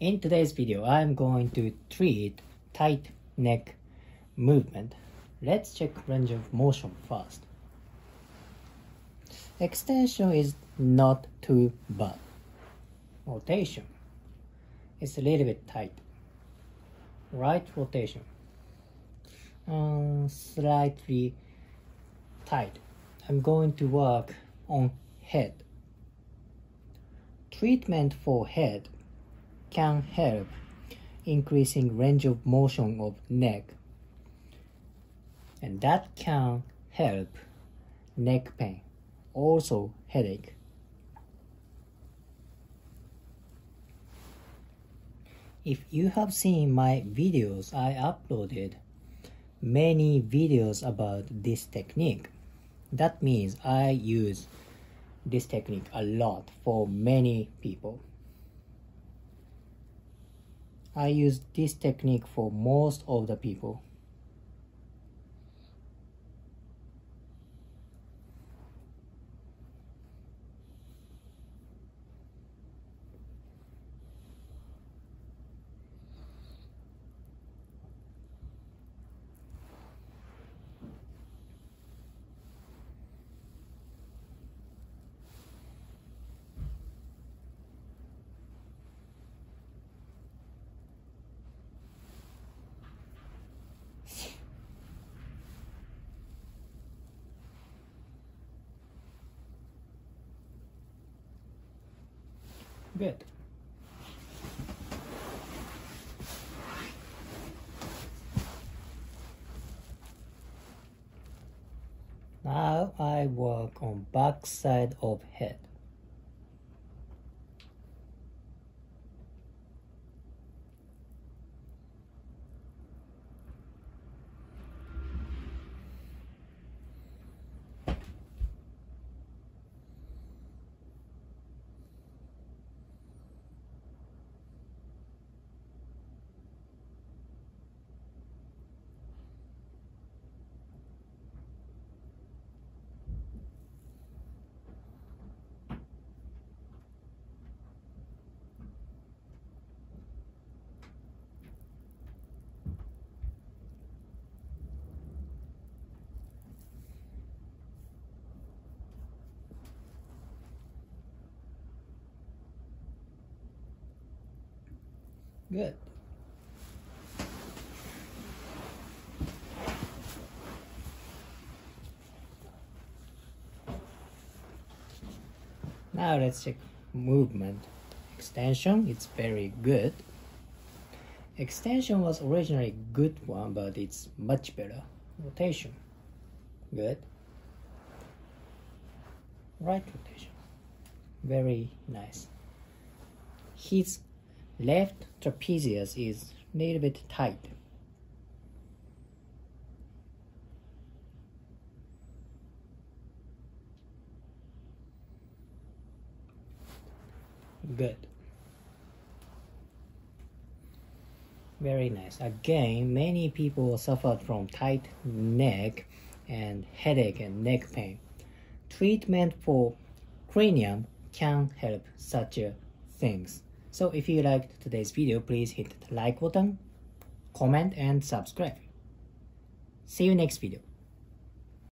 In today's video, I'm going to treat tight neck movement. Let's check range of motion first. Extension is not too bad. Rotation is a little bit tight. Right rotation. Um, slightly tight. I'm going to work on head. Treatment for head can help increasing range of motion of neck. And that can help neck pain also headache. If you have seen my videos i uploaded many videos about this technique. That means i use this technique a lot for many people I use this technique for most of the people. Good. Now I work on back side of head. Good. Now let's check movement. Extension, it's very good. Extension was originally good one, but it's much better. Rotation, good. Right rotation, very nice. His left trapezius is a little bit tight. Good. Very nice. Again, many people suffered from tight neck and headache and neck pain. Treatment for cranium can help such things. So if you liked today's video, please hit the like button, comment and subscribe. See you next video.